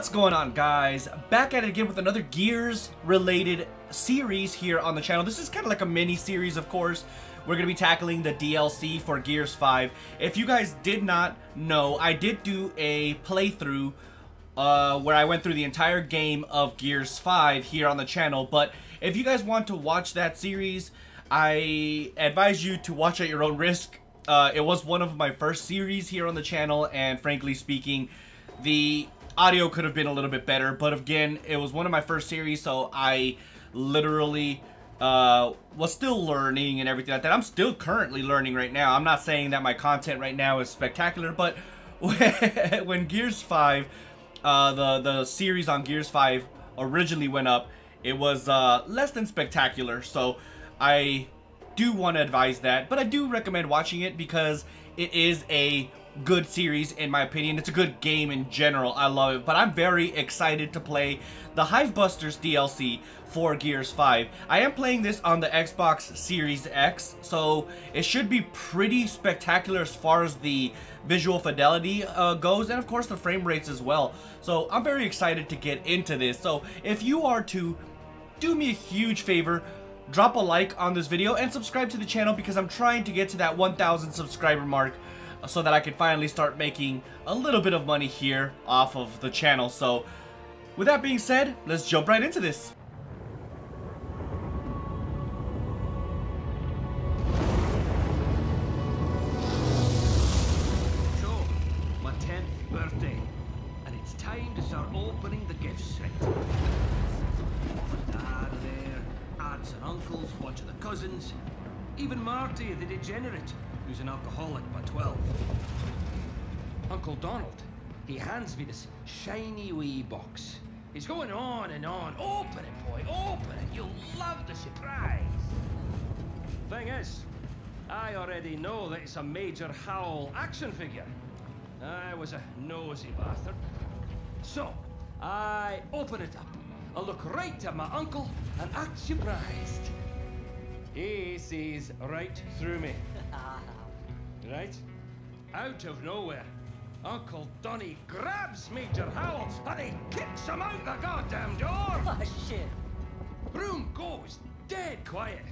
What's going on guys? Back at it again with another Gears related series here on the channel. This is kind of like a mini series of course. We're going to be tackling the DLC for Gears 5. If you guys did not know, I did do a playthrough uh, where I went through the entire game of Gears 5 here on the channel. But if you guys want to watch that series, I advise you to watch at your own risk. Uh, it was one of my first series here on the channel and frankly speaking, the audio could have been a little bit better. But again, it was one of my first series so I literally uh, was still learning and everything like that. I'm still currently learning right now. I'm not saying that my content right now is spectacular, but when Gears 5, uh, the, the series on Gears 5 originally went up, it was uh, less than spectacular. So I do want to advise that, but I do recommend watching it because it is a good series in my opinion. It's a good game in general. I love it, but I'm very excited to play the Hivebusters DLC for Gears 5. I am playing this on the Xbox Series X, so it should be pretty spectacular as far as the visual fidelity uh, goes, and of course the frame rates as well. So I'm very excited to get into this. So if you are to do me a huge favor, drop a like on this video and subscribe to the channel because I'm trying to get to that 1,000 subscriber mark so that I can finally start making a little bit of money here off of the channel. So with that being said, let's jump right into this. So, my 10th birthday, and it's time to start opening the ah, there, aunts and uncles, the cousins, even Marty, the degenerate, who's an alcoholic by 12. Uncle Donald, he hands me this shiny wee box. He's going on and on. Open it, boy, open it. You'll love the surprise. Thing is, I already know that it's a Major Howl action figure. I was a nosy bastard. So, I open it up. I look right at my uncle and act surprised. He sees right through me. Right? Out of nowhere, Uncle Donny grabs Major Howell and he kicks him out the goddamn door! Oh, shit. Room goes dead quiet.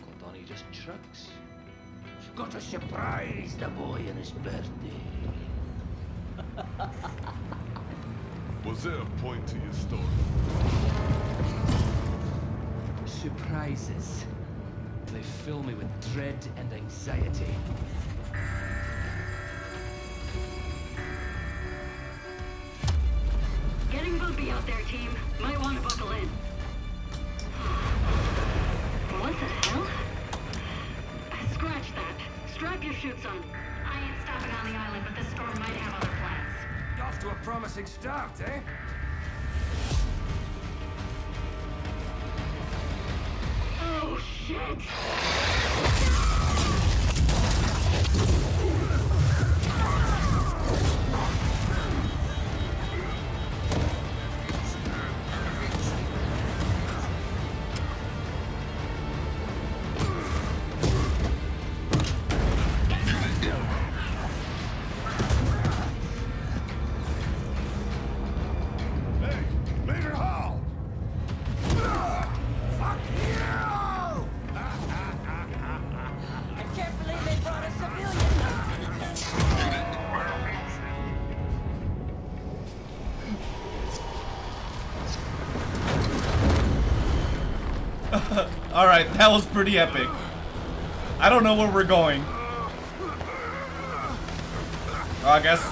Uncle Donny just shrugs. Got to surprise the boy on his birthday. Was there a point to your story? Surprises. They fill me with dread and anxiety. Getting bumpy out there, team. Might want to buckle in. What the hell? Scratch that. Strap your chutes on. I ain't stopping on the island, but this storm might have other plans. Off to a promising start, eh? Shit! Alright, that was pretty epic. I don't know where we're going. Oh, I guess,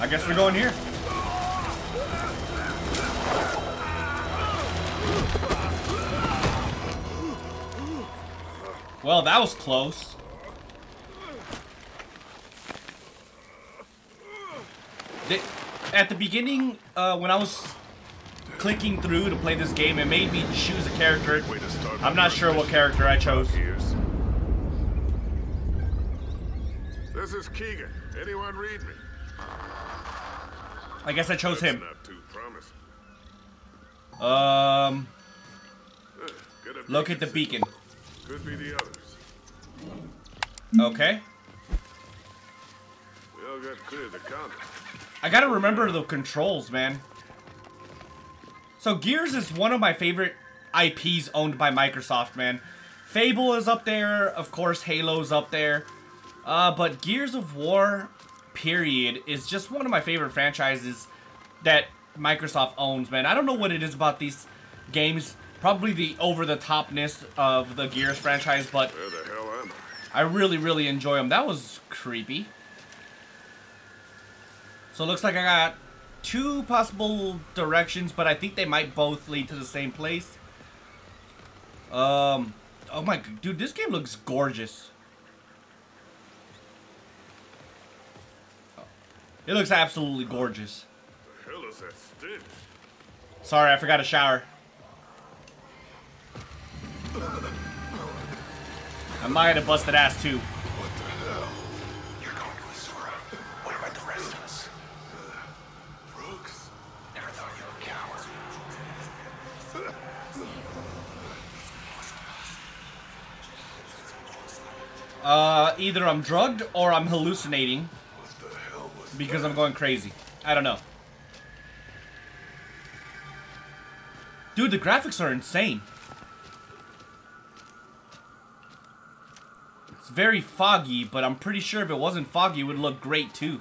I guess we're going here. Well, that was close. The- at the beginning, uh, when I was clicking through to play this game, it made me choose a character. Way to start I'm not sure what character I chose. Here's. This is Keegan. Anyone read me? I guess I chose That's him. Not too promising. Um, Uh, Get a locate the beacon. Could be the others. Okay. We all got clear the counter. I gotta remember the controls, man. So Gears is one of my favorite IPs owned by Microsoft, man. Fable is up there, of course Halo's up there. Uh, but Gears of War, period, is just one of my favorite franchises that Microsoft owns, man. I don't know what it is about these games. Probably the over-the-topness of the Gears franchise, but Where the hell am I? I really, really enjoy them. That was creepy. So it looks like I got two possible directions, but I think they might both lead to the same place. Um, oh my, dude, this game looks gorgeous. It looks absolutely gorgeous. The hell is that stench? Sorry, I forgot to shower. I might have busted ass too. Uh, either I'm drugged or I'm hallucinating What the hell was because I'm going crazy. I don't know. Dude, the graphics are insane. It's very foggy, but I'm pretty sure if it wasn't foggy, it would look great too.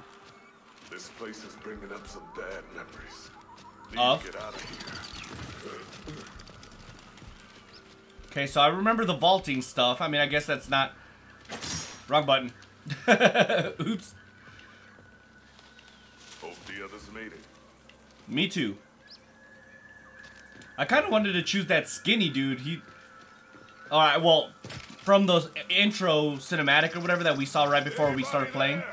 This place is bringing up some bad memories. Need Of? get out of here. Okay, so I remember the vaulting stuff. I mean, I guess that's not... Wrong button. Oops. Hope the others made it. Me too. I kind of wanted to choose that skinny dude. He... Alright, well, from the intro cinematic or whatever that we saw right before we started playing,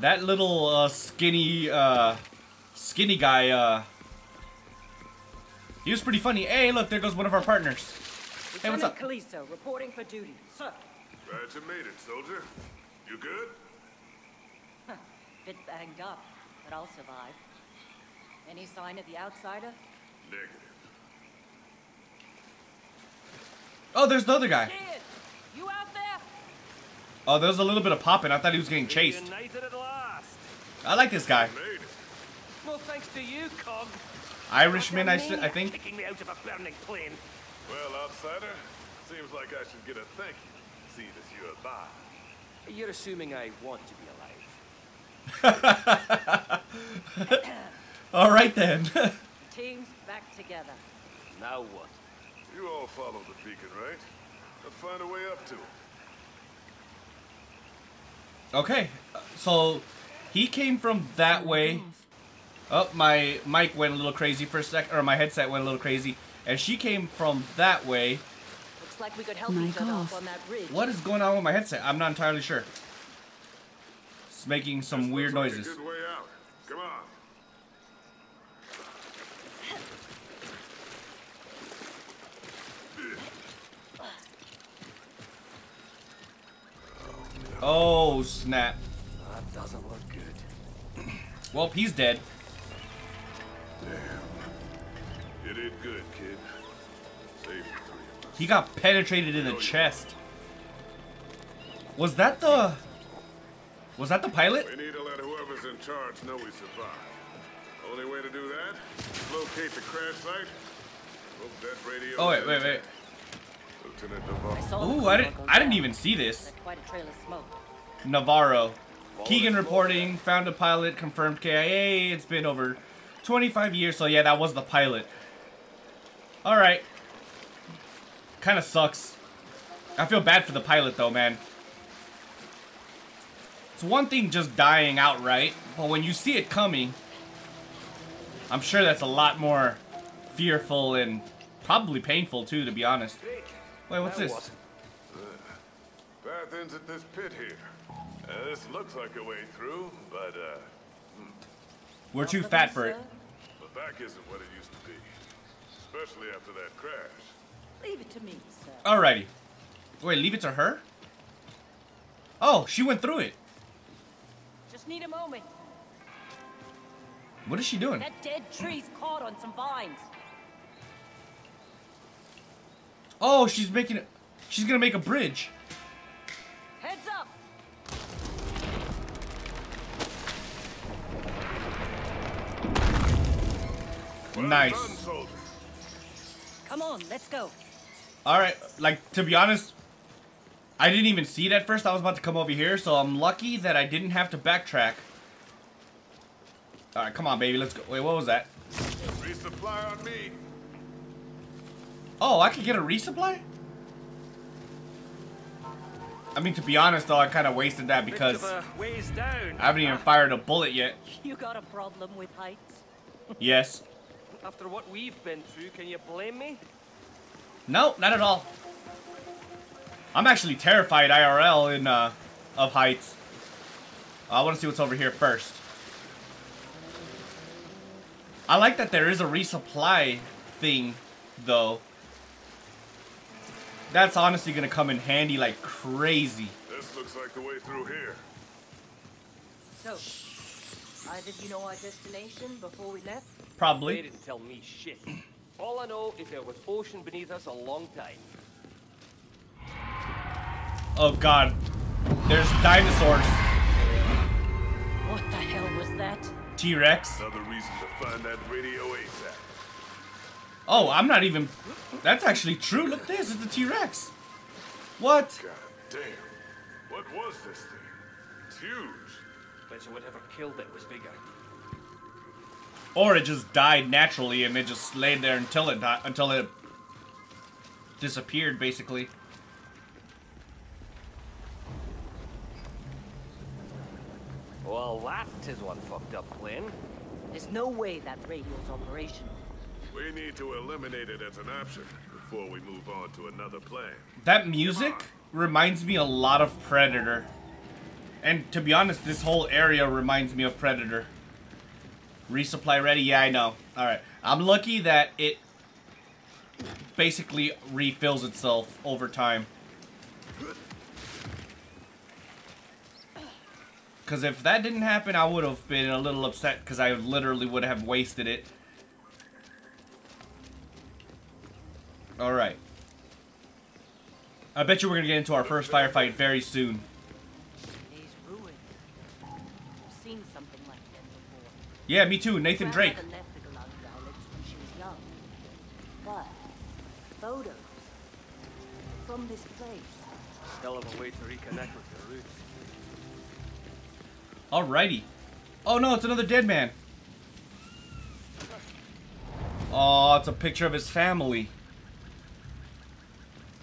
that little uh, skinny, uh, skinny guy, uh, he was pretty funny. Hey, look, there goes one of our partners. Hey, what's up? Lieutenant Kaliso, reporting for duty. Sir. Glad you made it, soldier. You good? Bit banged up, but I'll survive. Any sign of the outsider? Negative. Oh, there's the other guy. Kid! You out there? Oh, there's a little bit of popping. I thought he was getting chased. United at last. I like this guy. Well, thanks to you, Cog. Irishman, I think. Picking me out of a burning plane. Well, outsider, seems like I should get a thank you, seeing as you're alive. You're assuming I want to be alive. All right then. Team's back together. Now what? You all follow the beacon, right? Let's find a way up to it. okay, so he came from that way. Oh, my mic went a little crazy for a sec, or my headset went a little crazy, and she came from that way. Looks like we could help Mic each other off. on that ridge. What is going on with my headset? I'm not entirely sure. It's making some This weird looks like noises. a good way out. Come on. Oh snap! That doesn't look good. Well, he's dead. You did good, He got penetrated in the chest. Was that the? Was that the pilot? We need to let whoever's in charge know we survived. Only way to do that is locate the crash site. Hope that radio. Oh wait, wait, wait. Lieutenant I Navarro. Ooh, I didn't. I didn't even see this. Quite a trail of smoke. Navarro. Keegan reporting, found a pilot, confirmed KIA. It's been over 25 years, so yeah, that was the pilot. Alright. Kinda sucks. I feel bad for the pilot though, man. It's one thing just dying outright, but when you see it coming, I'm sure that's a lot more fearful and probably painful too, to be honest. Wait, what's this? Path ends at this pit here. Uh, this looks like a way through, but uh, We're too fat for it. the back isn't what it used to be. Especially after that crash. Leave it to me, sir. Alrighty. Wait, leave it to her? Oh, she went through it. Just need a moment. What is she doing? That dead tree's caught on some vines. Oh, she's making it. She's gonna make a bridge. Heads up! Well Nice. done. Come on, let's go. Alright, like, to be honest, I didn't even see it at first. I was about to come over here, so I'm lucky that I didn't have to backtrack. Alright, come on, baby, let's go. Wait, what was that? Resupply on me. Oh, I could get a resupply? I mean, to be honest, though, I kind of wasted that because Bit of a ways down. I haven't even fired a bullet yet. You got a problem with heights? Yes. After what we've been through, can you blame me? No, not at all. I'm actually terrified IRL in, uh, of heights. I want to see what's over here first. I like that there is a resupply thing, though. That's honestly going to come in handy like crazy. This looks like the way through here. So, either of you know our destination before we left? Probably. They Probably. didn't tell me shit. All I know is there was ocean beneath us a long time. Oh god. There's dinosaurs. What the hell was that? T-Rex. Another reason to find that radio ASAP. Oh, I'm not even... That's actually true. Look this. It's a T-Rex. What? God damn. What was this thing? It's huge. Bet you whatever killed it was bigger. Or it just died naturally and it just laid there until it died, until it disappeared, basically. Well, that is one fucked up plane. There's no way that radio's operational. We need to eliminate it as an option before we move on to another plan. That music reminds me a lot of Predator. And to be honest, this whole area reminds me of Predator. Resupply ready? Yeah, I know. Alright. I'm lucky that it basically refills itself over time. Because if that didn't happen, I would have been a little upset because I literally would have wasted it. Alright. I bet you we're gonna get into our first firefight very soon. These ruins. I've seen something like them before. Yeah, me too, Nathan Drake. Grandmother left the Galangi Islands when she was young. But photos from this place. Hell of a way to reconnect with your roots. Alrighty. Oh no, it's another dead man. Oh, it's a picture of his family.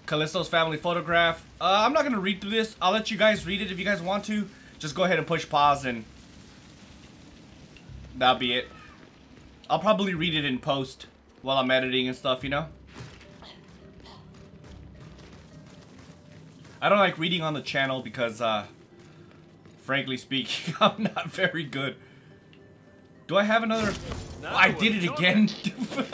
Kaliso's family photograph. Uh, I'm not gonna read through this. I'll let you guys read it if you guys want to. Just go ahead and push pause and that'll be it. I'll probably read it in post while I'm editing and stuff, you know? I don't like reading on the channel because, uh, frankly speaking, I'm not very good. Do I have another? Now I did it again. Did this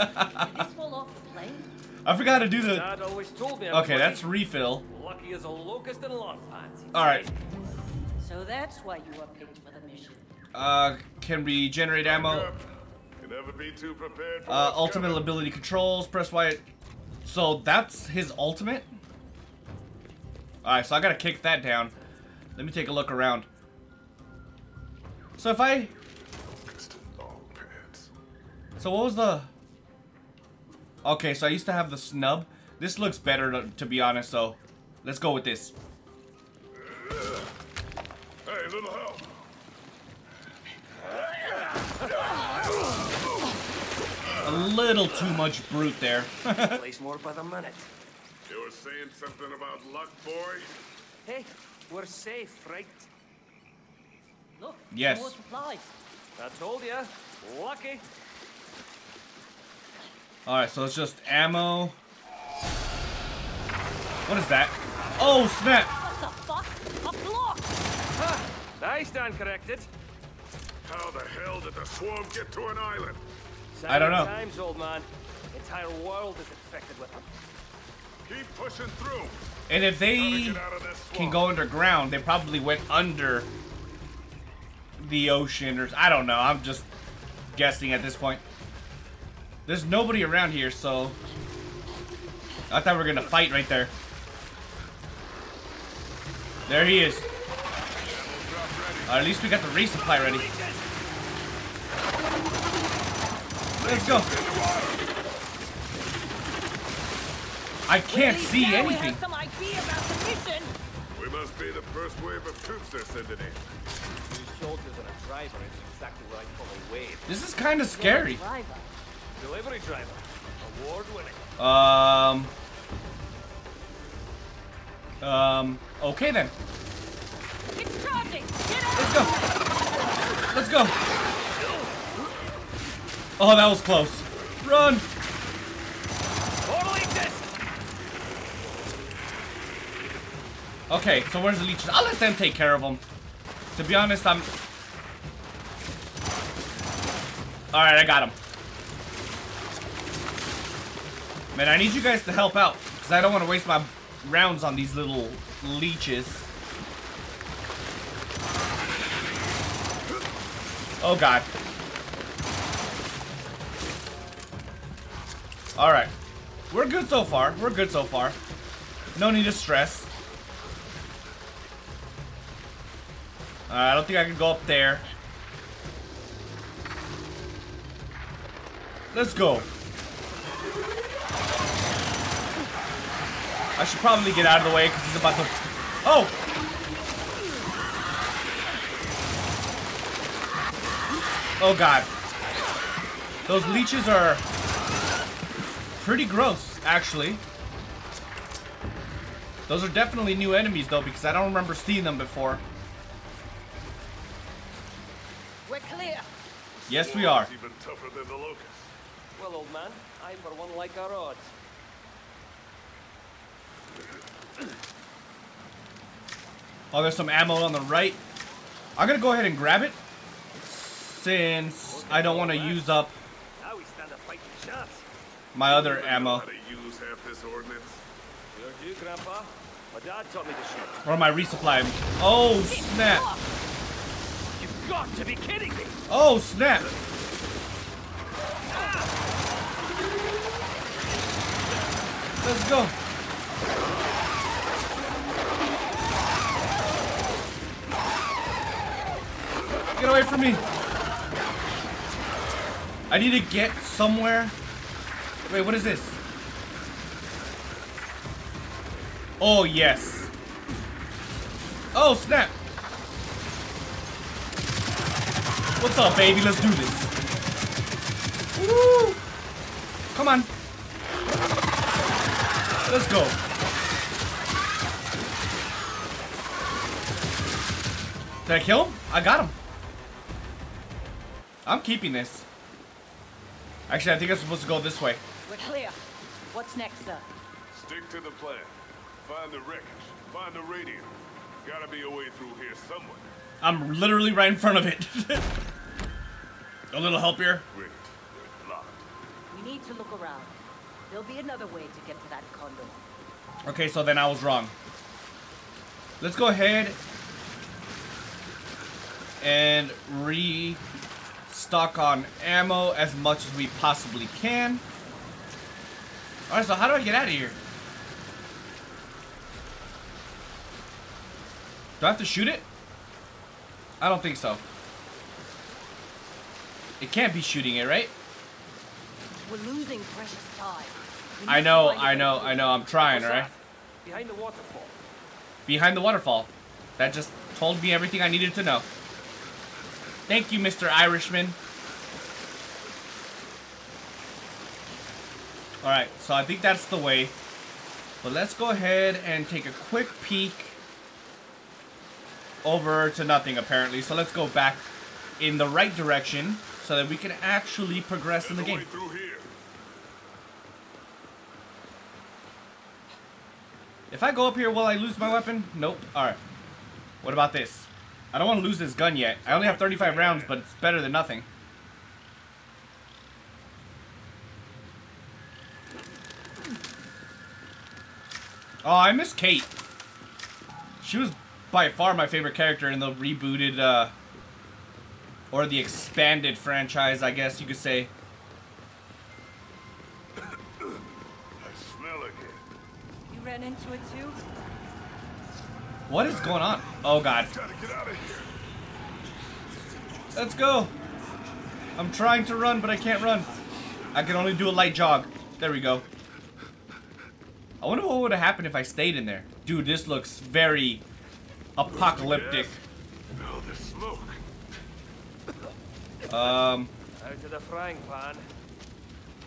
fall off the plane? I forgot to do the. Dad always told me I was Okay, that's refill. lucky, lucky as a locust in a lawn pants. All right. So that's why you were picked for the mission. Uh, can regenerate ammo. Never be too prepared for Uh, ultimate coming. ability controls. Press Y. So that's his ultimate. All right, so I gotta kick that down. Let me take a look around. So if I, Locust in long pants. so what was the? Okay, so I used to have the snub. This looks better to, to be honest. So let's go with this. Hey, little help. A little too much brute there. Place more by the minute. You were saying something about luck, boy? Hey, we're safe, right? Look, Yes. more supplies. I told ya. Lucky. All right, so it's just ammo. What is that? Oh snap! What the fuck? A block! Ha! I stand corrected. How the hell did the swarm get to an island? I don't know. Times, old man. Entire world is infected with them. Keep pushing through. And if they get out of this can go underground, they probably went under the ocean or I don't know. I'm just guessing at this point. There's nobody around here, so I thought we were gonna fight right there. There he is. Uh, at least we got the resupply ready. Let's go. I can't At see now we anything. have some idea about the mission. We must be the first wave of troops they're sending in. Two soldiers and a driver is exactly what I call a wave. This is kind of scary. Delivery driver. Award winning. Um. Um. Okay then. It's charging. Get out. Let's go. Let's go. Oh, that was close. Run. Okay, so where's the leeches? I'll let them take care of them. To be honest, I'm... Alright, I got him. Man, I need you guys to help out. Because I don't want to waste my rounds on these little leeches. Oh, God. Alright. We're good so far. We're good so far. No need to stress. Uh, I don't think I can go up there. Let's go. I should probably get out of the way because he's about to... Oh! Oh god. Those leeches are pretty gross, actually. Those are definitely new enemies though because I don't remember seeing them before. We're clear. Yes, we are. Even tougher than the locusts. Well, old man, I for one like our odds. Oh, there's some ammo on the right. I'm gonna go ahead and grab it. Since I don't want to use up me other ammo. Or my resupply. Oh, snap. You've got to be kidding me! Oh, snap. Let's go. Get away from me. I need to get somewhere. Wait, what is this? Oh, yes. Oh, snap. What's up, baby? Let's do this. Woo! Come on. Let's go. Did I kill him? I got him. I'm keeping this. Actually, I think I'm supposed to go this way. We're clear. What's next, sir? Stick to the plan. Find the wreckage. Find the radio. Gotta be a way through here somewhere. I'm literally right in front of it. a little help here. Great. Locked. We need to look around. There'll be another way to get to that condo. Okay, so then I was wrong. Let's go ahead and restock on ammo as much as we possibly can. Alright, so how do I get out of here? Do I have to shoot it? I don't think so. It can't be shooting it, right? We're losing precious time. I know, I know. I know, I'm trying, right? Behind the waterfall. behind the waterfall. That just told me everything I needed to know. Thank you, Mr. Irishman. Alright, so I think that's the way. But let's go ahead and take a quick peek over to nothing, apparently. So let's go back in the right direction so that we can actually progress in the game. If I go up here, will I lose my weapon? Nope. Alright. What about this? I don't want to lose this gun yet. I only have 35 rounds, but it's better than nothing. Oh, I miss Kate. She was by far my favorite character in the rebooted, uh, or the expanded franchise, I guess you could say. I smell it here. You ran into it too? What is going on? Oh, God. Gotta get out of here. Let's go. I'm trying to run, but I can't run. I can only do a light jog. There we go. I wonder what would have happened if I stayed in there. Dude, this looks very apocalyptic. Oh, there's smoke. Um, Out to the frying pan.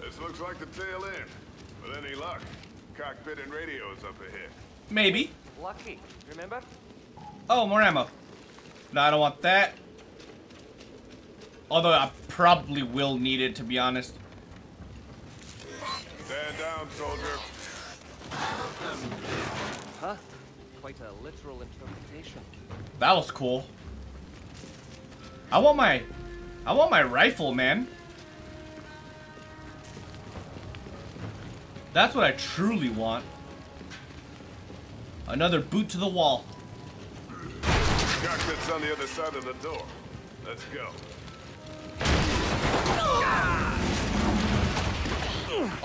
This looks like the tail end. With any luck, cockpit and radios up ahead. maybe. Lucky, remember? Oh, more ammo. No, I don't want that. Although I probably will need it, to be honest. Stand down, soldier. Huh? Quite a literal interpretation. That was cool. I want my... I want my rifle, man. That's what I truly want. Another boot to the wall. Cockpit's on the other side of the door. Let's go.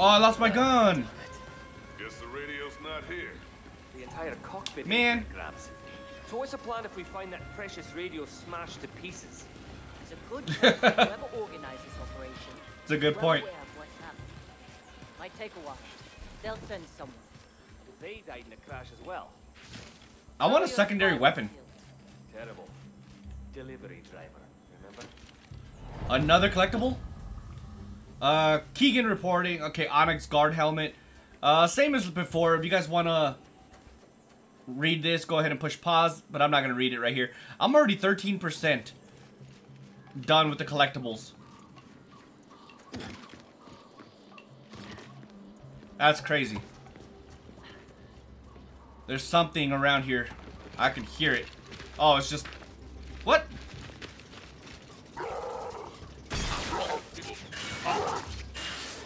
Oh, I lost my gun. Guess the radio's not here. The entire cockpit Man. is up for grabs. So what's the plan if we find that precious radio smashed to pieces? It's a good point. Whoever organized this operation. It's a good point. Well aware of what's happened. Might take a while. They'll send someone. They died in a crash as well. I want a secondary weapon. Terrible. Delivery driver, remember? Another collectible? Uh, Keegan reporting. Okay, Onyx guard helmet. Uh, same as before. If you guys want to read this, go ahead and push pause. But I'm not going to read it right here. I'm already 13% done with the collectibles. That's crazy. There's something around here. I can hear it. Oh, it's just... What?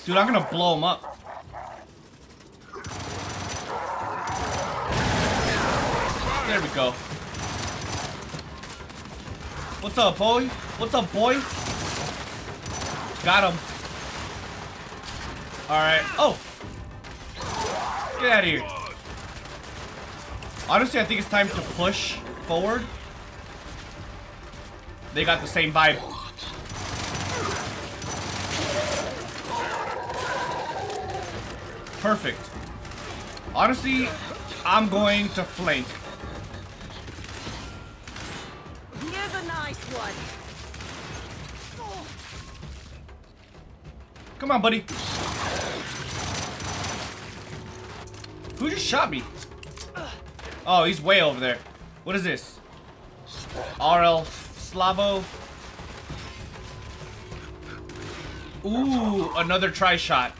Dude, I'm gonna blow him up. There we go. What's up, boy? What's up, boy? Got him. Alright. Oh! Get out of here. Honestly, I think it's time to push forward. They got the same vibe. Perfect. Honestly, I'm going to flank. Come on, buddy. Who just shot me? Oh, he's way over there. What is this? RL Slavo. Ooh, another Trishot.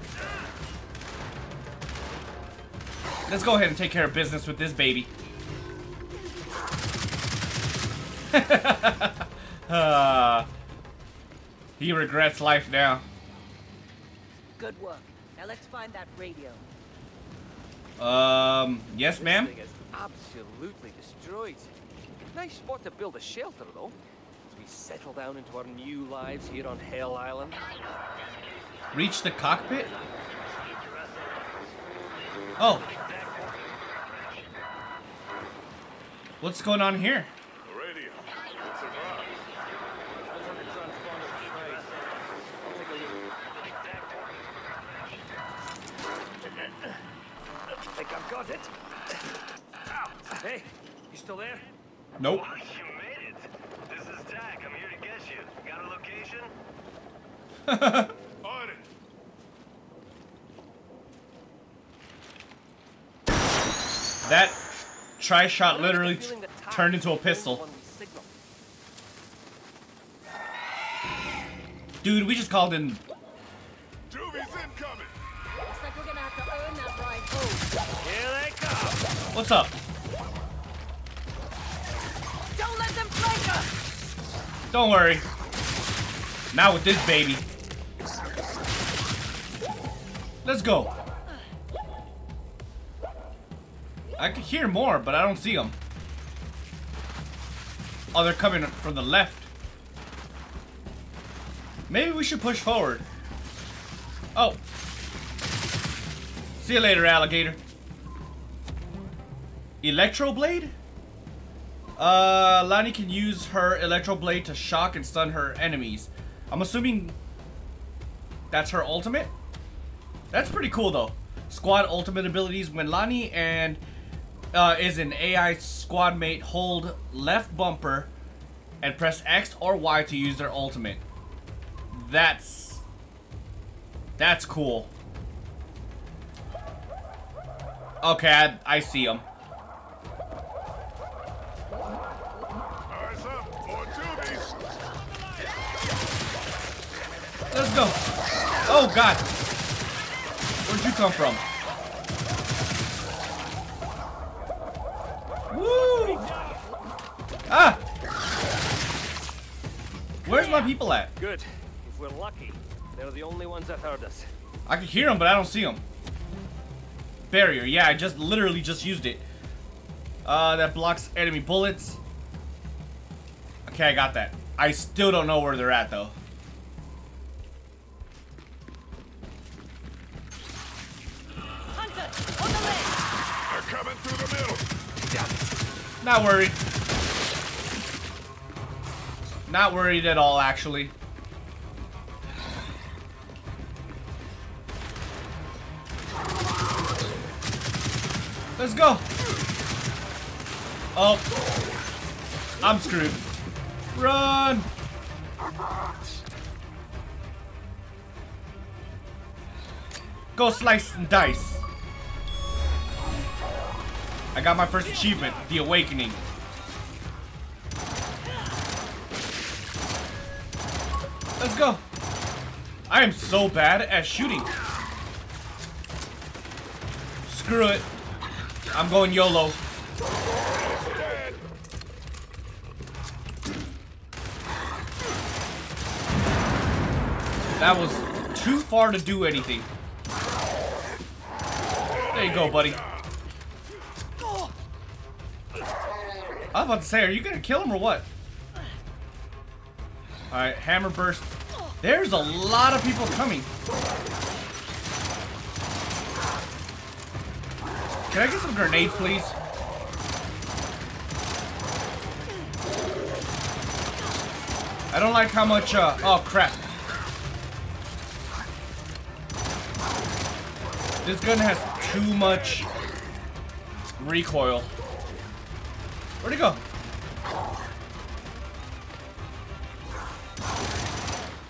Let's go ahead and take care of business with this baby. Ah, he regrets life now. Good work. Now let's find that radio. Um, yes, ma'am. This absolutely destroyed. Nice spot to build a shelter, though. As we settle down into our new lives here on Hell Island. Reach the cockpit? Oh. What's going on here? The radio. It survived. I think I've got it. Hey, you still there? Nope. Oh, you made it. This is Dak. I'm here to get you. Got a location? On it. That Trishot Why do I get literally the feeling that Tack turned into a is the only pistol. one we signaled? Dude, we just called in. Juvies incoming. Don't worry. Not with this baby. Let's go. I can hear more, but I don't see them. Oh, they're coming from the left. Maybe we should push forward. Oh. See you later, alligator. Electro Blade? Uh, Lahni can use her Electro Blade to shock and stun her enemies. I'm assuming That's her ultimate. That's pretty cool though. Squad ultimate abilities. When Lahni and uh, is an AI squad mate, hold left bumper and press X or Y to use their ultimate. That's that's cool. Okay, I, I see him. Oh god. Where'd you come from? Woo! Ah! Where's my people at? Good. If we're lucky, they're the only ones that heard us. I can hear them, but I don't see them. Barrier. Yeah, I just literally just used it. Uh, that blocks enemy bullets. Okay, I got that. I still don't know where they're at, though. Not worried. Not worried at all, actually. Let's go. Oh. I'm screwed. Run! Go slice and dice. I got my first achievement, The Awakening. Let's go. I am so bad at shooting. Screw it. I'm going YOLO. That was too far to do anything. There you go, buddy. I was about to say, are you gonna kill him or what? Alright, hammer burst. There's a lot of people coming. Can I get some grenades, please? I don't like how much, uh, oh crap. This gun has too much recoil. Where'd he go?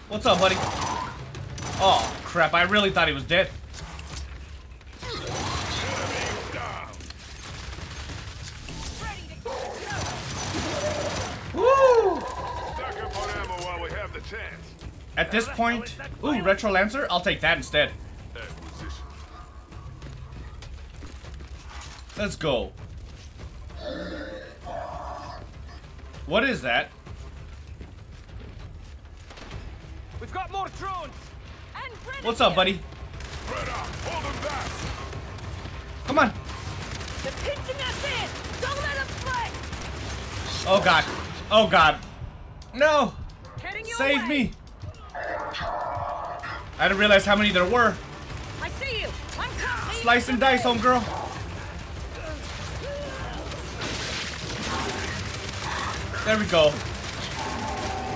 What's up, buddy? Oh, crap. I really thought he was dead. At this point, ooh, Retro Lancer? I'll take that instead. Let's go. What is that? We've got more drones! And What's up, buddy? Spread. Hold them back. Come on. They're pinching us in! Don't let them play! Oh, God. Oh, God. No! Save way. me! I didn't realize how many there were. I see you! I'm coming! Slice and dice, homegirl. There we go.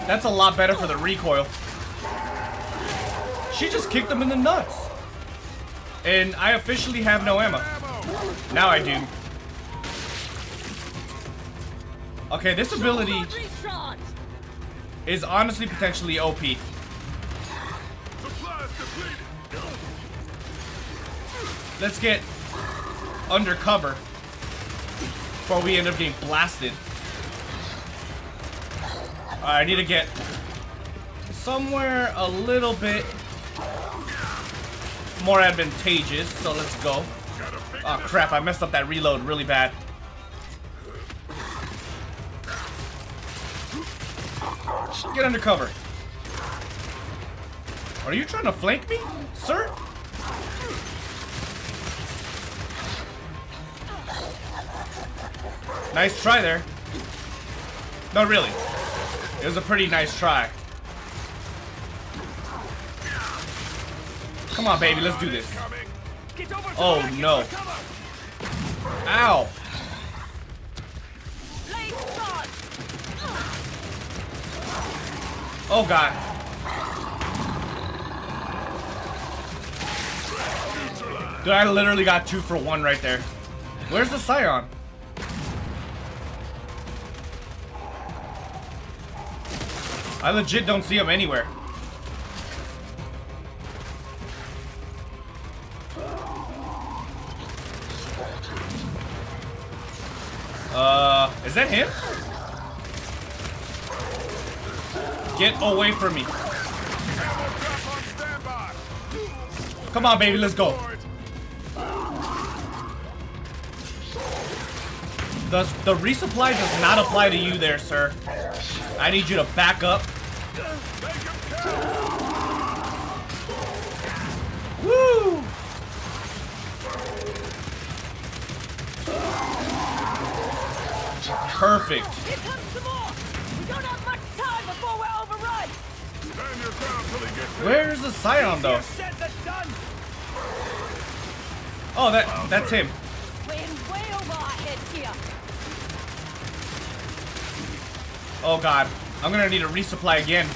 That's a lot better for the recoil. She just kicked him in the nuts. And I officially have no ammo. Now I do. Okay, this ability is honestly potentially OP. Let's get undercover before we end up getting blasted. Alright, I need to get somewhere a little bit more advantageous, so let's go. Oh crap, I messed up that reload really bad. Get undercover. Are you trying to flank me, sir? Nice try there. Not really. It was a pretty nice try. Come on, baby, let's do this. Oh, no. Ow. Oh, God. Dude, I literally got two for one right there. Where's the Scion? I legit don't see him anywhere. Uh, is that him? Get away from me. Come on, baby, let's go. The, the resupply does not apply to you there, sir. I need you to back up. Woo! Perfect. Here comes some more! We don't have much time before we're overrun! Stand your ground till he gets. Where's the Scion, though? Oh, that that's him. We're in way over our heads here! Oh god, I'm gonna need a resupply again.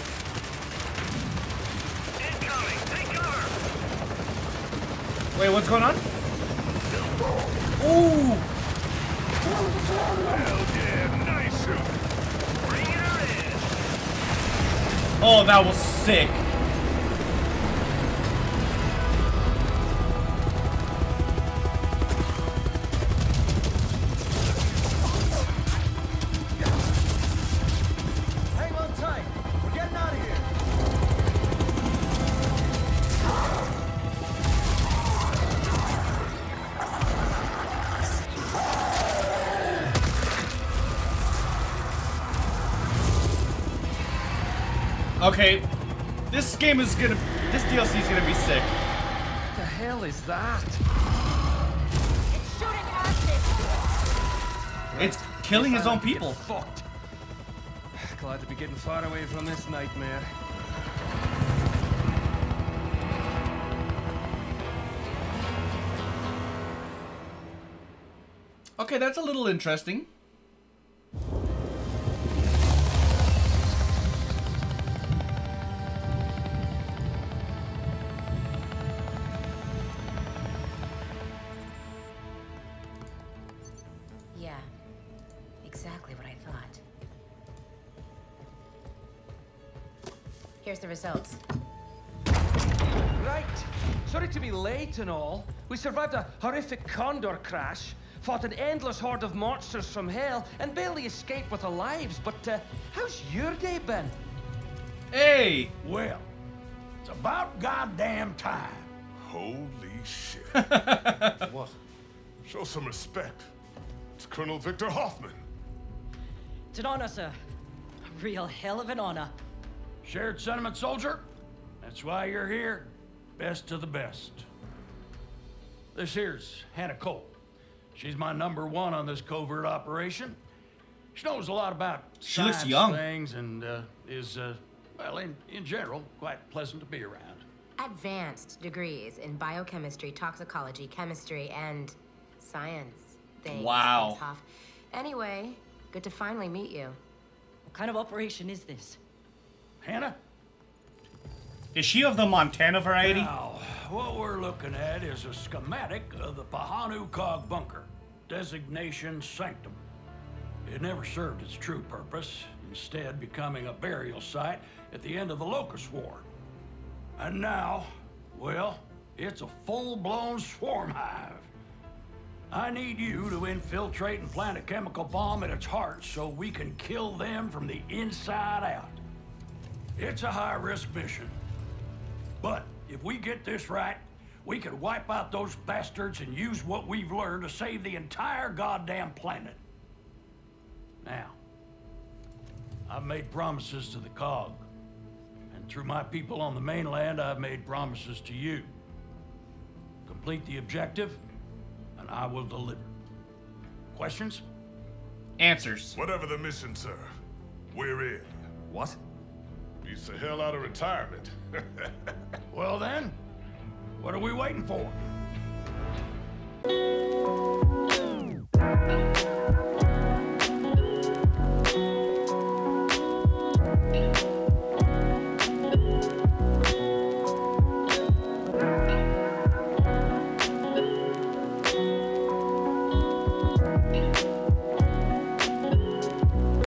Incoming! Take cover! Wait, what's going on? Ooh! Hell yeah, nice shooting. Bring her in! Oh, that was sick. Okay, this game is gonna, this DLC is gonna be sick. What the hell is that? It's shooting at acid! It's killing his own people. Fucked. Glad to be getting far away from this nightmare. Okay, that's a little interesting. Results. Right. Sorry to be late and all. We survived a horrific condor crash, fought an endless horde of monsters from hell, and barely escaped with our lives. But uh, how's your day been? Hey! Well, it's about goddamn time. Holy shit. What? Show some respect. It's Colonel Victor Hoffman. It's an honor, sir. A real hell of an honor. Shared sentiment, soldier? That's why you're here. Best of the best. This here's Hannah Cole. She's my number one on this covert operation. She knows a lot about She looks science young. things and uh, is, uh, well, in, in general, quite pleasant to be around. Advanced degrees in biochemistry, toxicology, chemistry, and science. Thanks, Wow. Anyway, good to finally meet you. What kind of operation is this? Hannah? Is she of the Montana variety? Now, what we're looking at is a schematic of the Pahanu Cog bunker, designation Sanctum. It never served its true purpose, instead becoming a burial site at the end of the Locust War. And now, well, it's a full-blown swarm hive. I need you to infiltrate and plant a chemical bomb at its heart so we can kill them from the inside out. It's a high-risk mission, but if we get this right, we could wipe out those bastards and use what we've learned to save the entire goddamn planet. Now, I've made promises to the COG. And through my people on the mainland, I've made promises to you. Complete the objective, and I will deliver. Questions? Answers. Whatever the mission, sir, we're in. What? Beats the hell out of retirement. well then, what are we waiting for?